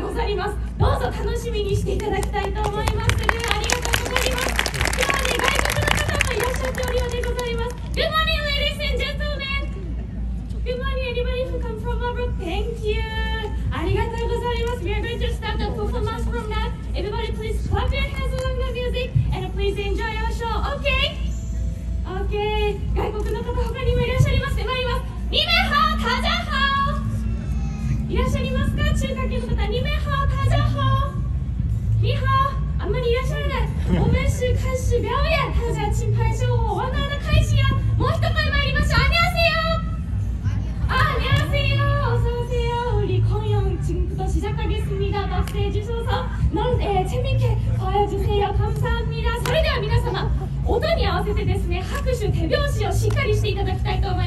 ございます。どうぞ楽しみにしていただきたいと思います。中華系の方2名好大家好你好俺们女生人我们是开始表演大家请拍手我玩的开心啊もう一回参りましょう안녕하세요안녕하세요어서오세요우리공연지금부터시작하겠습니다 박수해 주셔서 넌 에, 재밌게 봐주세요 감사합니다それでは皆様音に合わせてですね。拍手手拍子をしっかりしていただきたいと思います。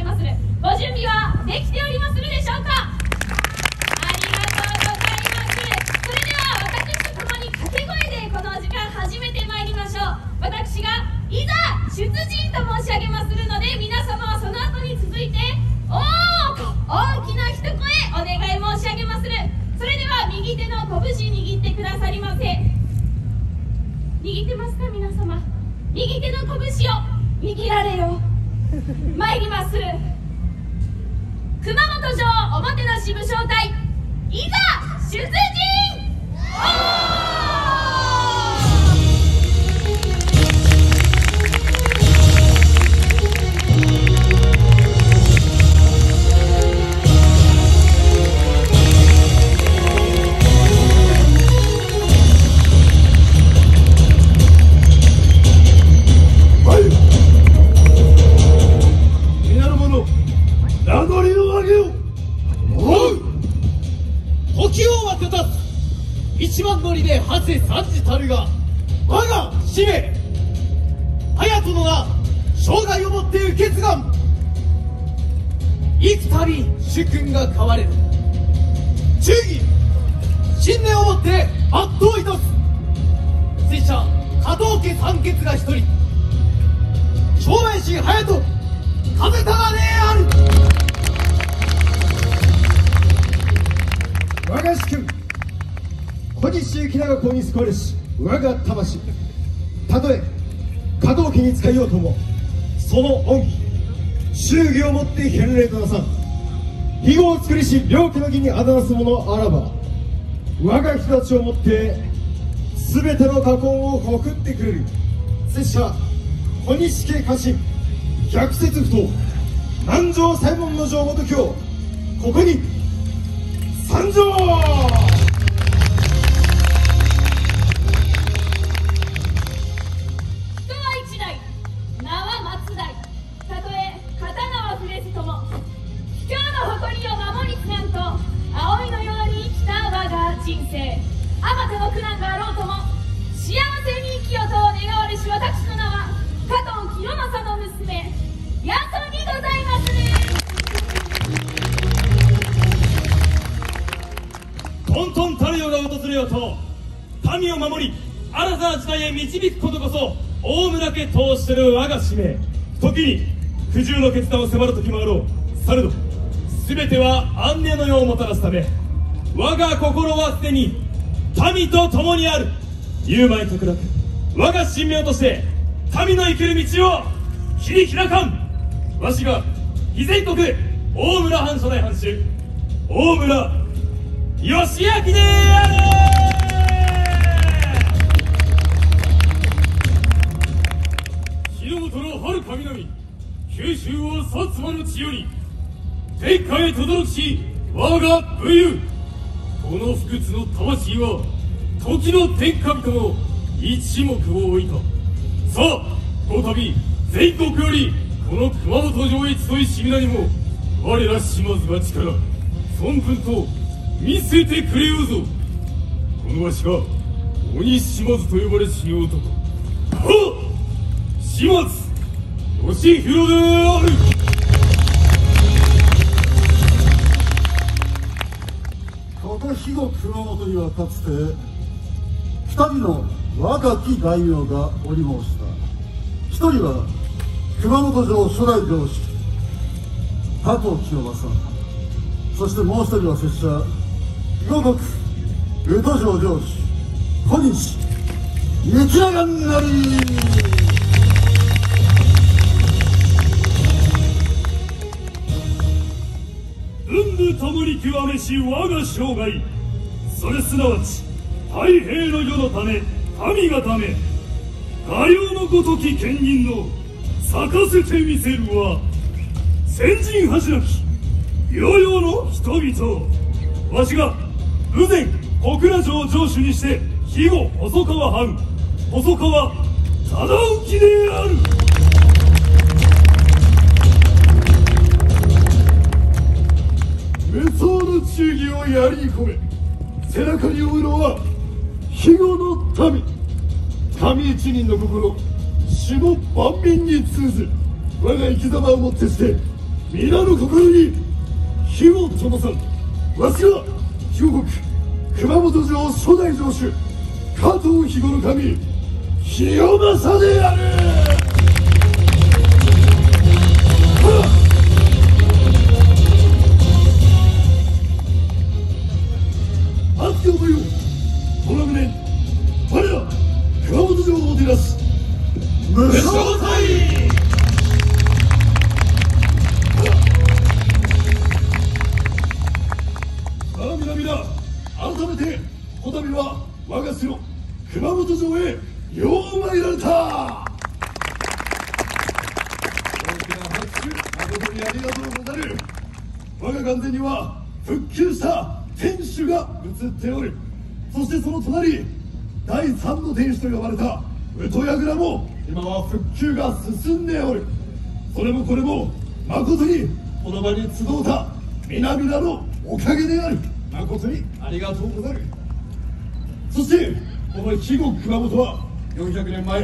判決が一人。正面心隼人。風玉である。我が主君。小西行長公に救われし我が魂。たとえ加藤家に使いようとも。その恩義。祝儀をもって返礼となさん。肥後を作りし病気の義にあだなす者あらば。我が人たちをもって全ての禍根を告ってくれる。拙者小西家家臣百節不当南城左衛門の城ごとをここに参上使命時に苦渋の決断を迫る時もあろう。されど全ては安寧の世をもたらすため。我が心はすでに民と共にある。有米徳楽。我が神明として民の生きる道を切り開かん。わしが肥前国大村藩所代藩主大村義明である。ある神々九州は薩摩の地より天下へ轟きし我が武勇。この不屈の魂は時の天下人の一目を置いた。さあこの度全国よりこの熊本城へ集いし皆にも我ら島津が力存分と見せてくれようぞ。このわしが鬼島津と呼ばれし男。はっ！島津義弘である。この肥後熊本にはかつて二人の若き大名がおり申した。一人は熊本城初代城主加藤清正。そしてもう一人は拙者肥後国宇土城城主小西道長なり。文武ともに極めし我が生涯。それすなわち太平の世のため民がため我領のごとき県人の咲かせてみせるは先人恥なき世々の人々。わしが豊前小倉城城主にして肥後細川藩細川忠興である。無双の忠義をやり込め。背中に負うのは肥後の民。民一人の心死の万民に通ず我が生き様をもってして皆の心に火を灯さん。わしは兵庫国熊本城初代城主加藤肥後の神清正である。にありがとうござる。我が眼前には復旧した天守が映っておるそしてその隣第三の天守と呼ばれた宇土櫓も今は復旧が進んでおるそれもこれも誠にこの場に集うた皆々のおかげである誠にありがとうござるそしてこの肥後熊本は400年前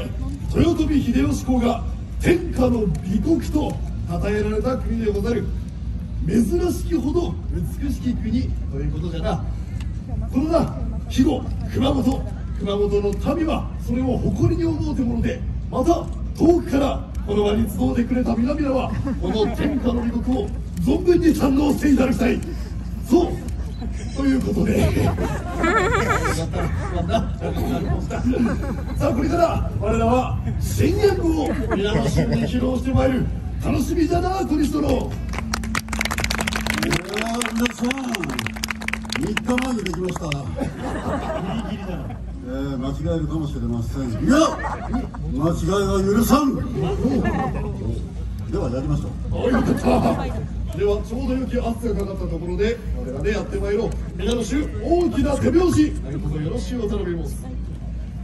豊臣秀吉公が天下の美国と称えられた国でござる。珍しきほど美しき国ということじゃな。このな肥後熊本。熊本の民はそれを誇りに思うてものでまた遠くからこの場に集うてくれた皆々はこの天下の美国を存分に堪能していただきたい。そう。ということで。さあこれから我らは新演舞を皆の衆に披露してまいる。楽しみじゃな小西殿いやー皆さん3日前にできました。えー、間違えるかもしれません。いや間違いは許さん。ではやりましょう。およかったではちょうどよき圧がかかったところで我らでやってまいろう。皆の衆大きな手拍子。何卒よろしゅうお頼み申す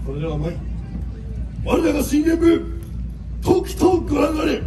それでは参り我らが信玄部時とご覧あれ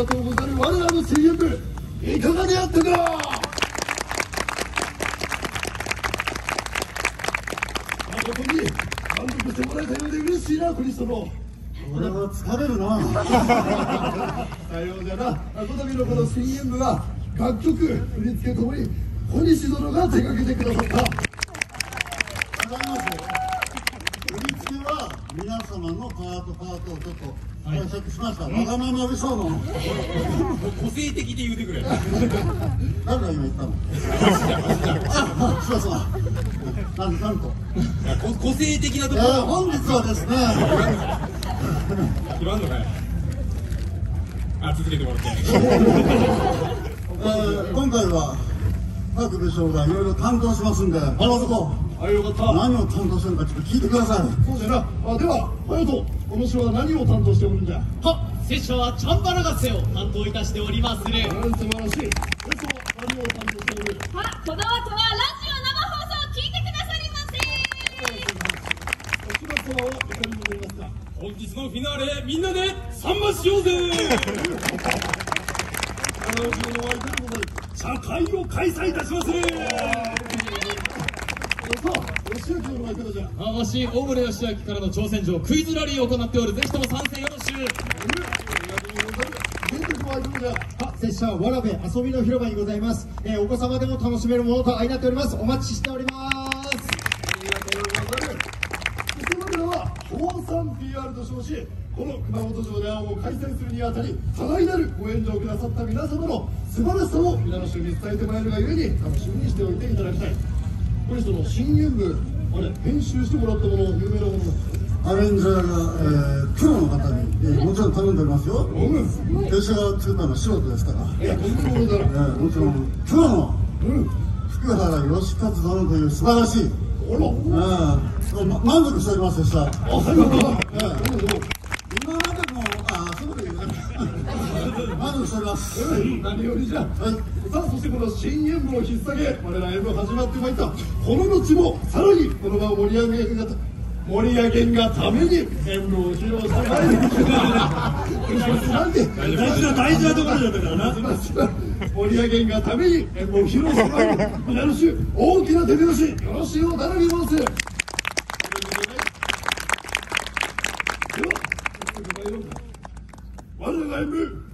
りがとうござる我らの声援部いかがであったか誠に満足してもらえたようで嬉しいなクリストの俺は疲れるなさようじゃなこの度のこの新演部は楽曲振り付けともに小西殿が手掛けてくださったございます振り付けは皆様のパートパートをちょっと解釈しました、わがままでしょうの個性的で言うてくれ誰が今言ったのあそうそうなんなんと個性的なとえー、本日はですね言わんのかいあ続けてもらってえー今回は各部署がいろいろ担当しますんで、あの男、あよかった何を担当してるのかちょっと聞いてください。そうじゃなあでは隼人この人は何を担当しておるんじゃ？は拙者はチャンバラ合戦を担当いたしておりまする。素晴らしい。それと何を担当しておる？はこの後はラジオ生放送聞いてくださりませお島様はお借りになりますか？本日のフィナーレみんなでサンマしようぜ社会を開催いたしますさあ吉明のお相手だじゃあわし大村義明からの挑戦状クイズラリーを行っておる。ぜひとも参戦よろしゅう。拙者わらべ遊びの広場にございます、えーお子様でも楽しめるものと相なっております。お待ちしております。ありがとうござるそれでは協賛 PR と称しこの熊本城で青を開催するにあたり多大なるご援助をくださった皆様の素晴らしさを皆の衆に伝えてまいるがゆえに楽しみにしておいていただきたい。これその新演部あれ編集してもらったもの有名なものアレンジャーが、えー、プロの方に、えーもちろん頼んでおりますよ。うん弊社が作ったのは素人ですから。いやとんでもないだろえーもちろん、プロのうん福原義和殿という素晴らしい、あらえーま満足しておりますでした。あそういうこと今までも、あそういうこと言うね。満足しております。うん何よりじゃ、さあそしてこの新演舞を引っ提げ我ら演舞始まってまいったこの後もさらにこの場を盛り上げが盛り上げんがために演舞を披露してまいりなんで大事な大事なところだったからな。盛り上げんがために演舞を披露してまいり皆の衆大きな手拍子よろしいを頼みます。では我らが演舞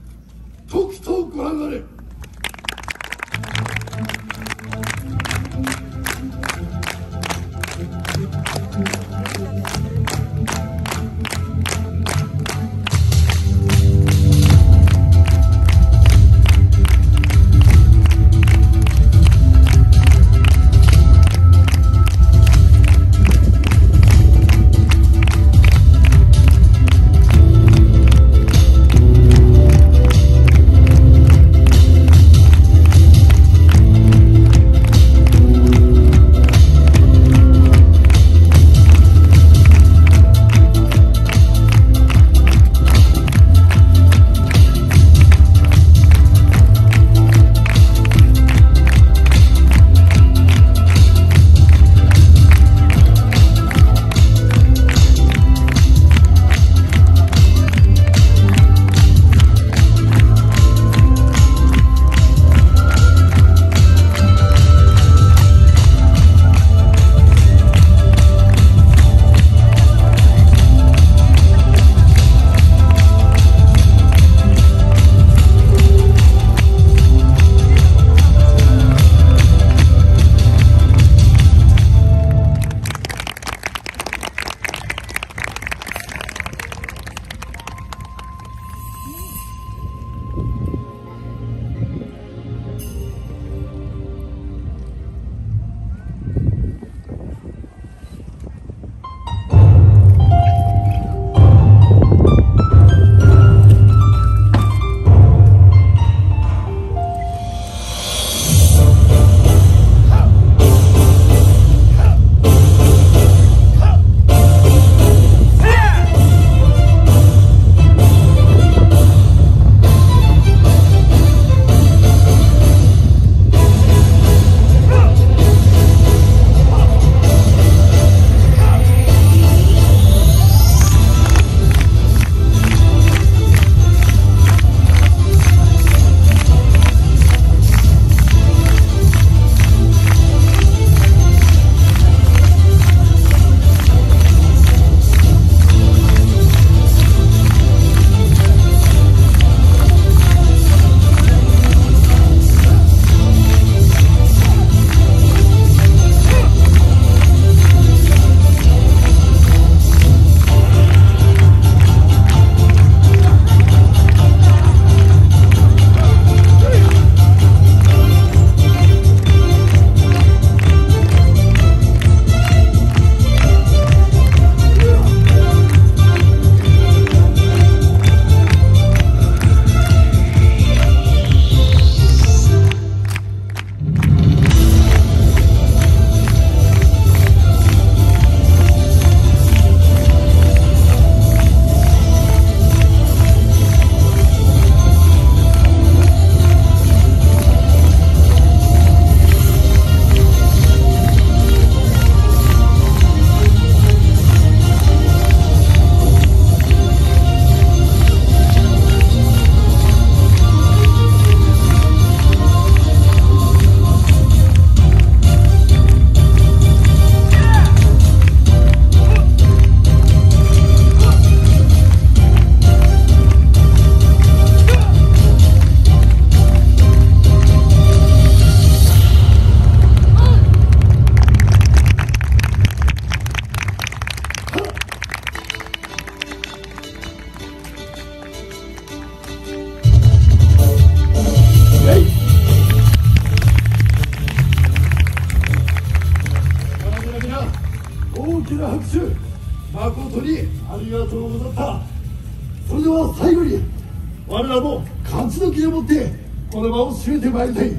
この場を締めてまいりたい。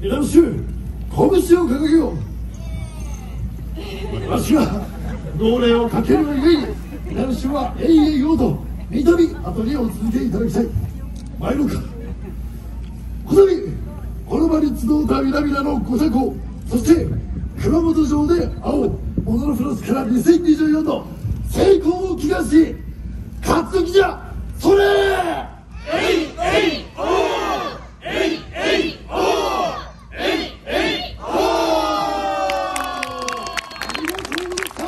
皆の衆拳を掲げよう。わしは号令をかけるがゆえに皆の衆は永遠ようと三度後にお続けいただきたい。参ろうか。このみこの場に集うた皆々のご者子そして熊本城で会おう。モノノフラスから2024の成功を祈願し勝つ時じゃそれ!ありがとうございました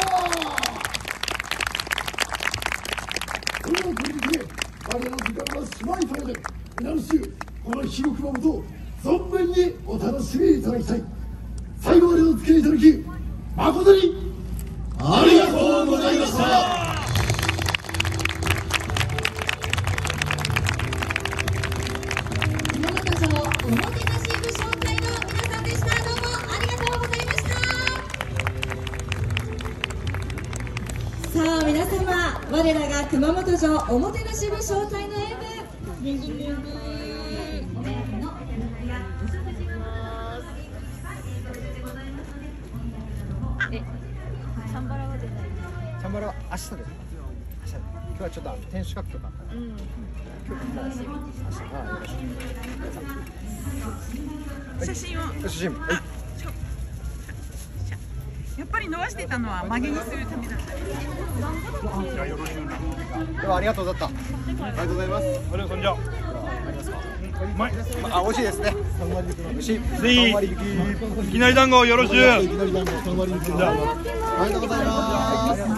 これを取り入れ我らの時間はしまいたので皆の衆この日の熊本を存分にお楽しみいただきたい。最後までお付き合いいただき誠にありがとうございました。熊本城おもてなし部招待の皆さんでしたどうもありがとうございました。さあ皆様我らが熊本城おもてなし部招待の演舞リンリンリンリンお目当てのお食事がチャンバラは明日で。明日。今日はちょっと天守閣とか。うん今日明日。あよろしく。写真を写真。はい。ぱり伸ばしてたのは曲げにするためだったではありがとうござった。ありがとうございます。うまいあ、美味しいですね。美味しい。いきなり団子よろしゅういきなり団子三割引き。ありがとうございます。